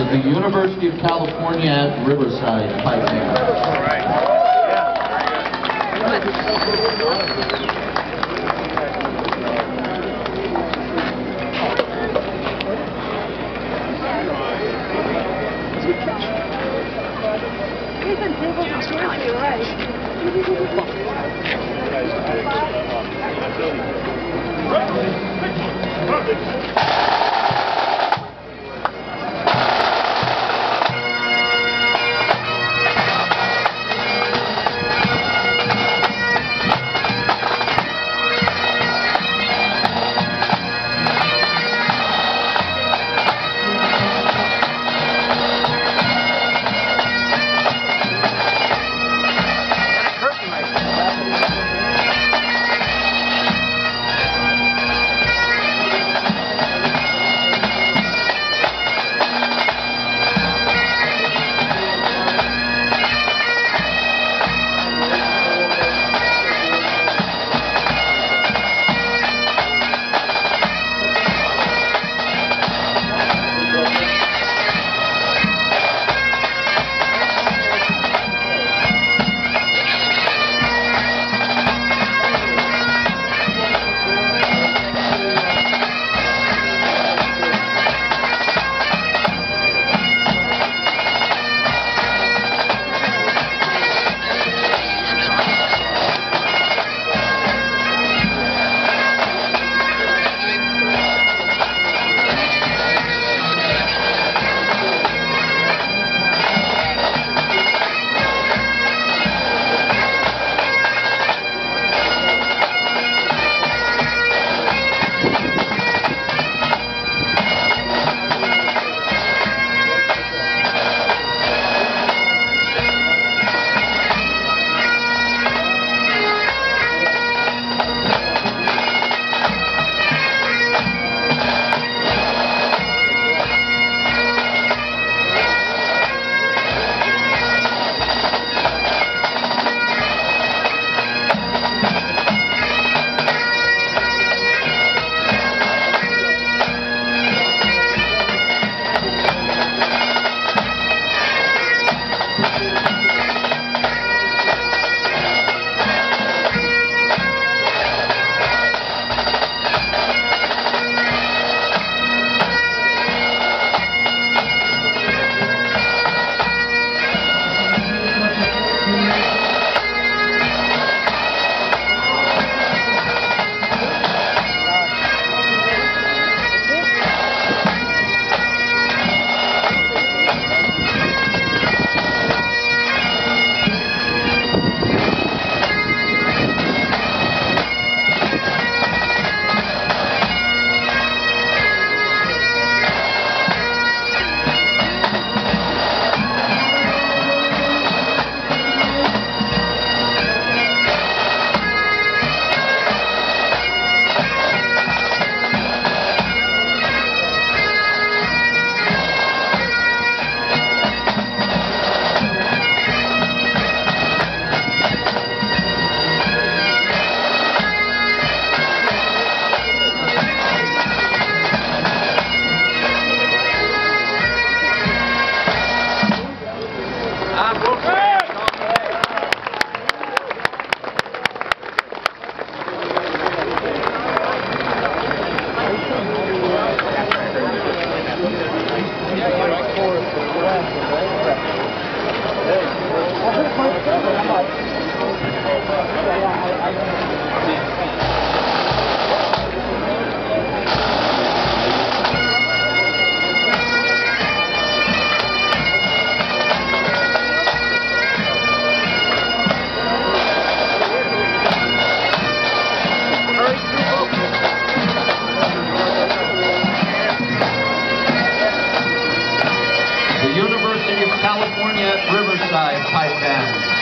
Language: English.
Is the University of California at Riverside University of California Riverside pipe band.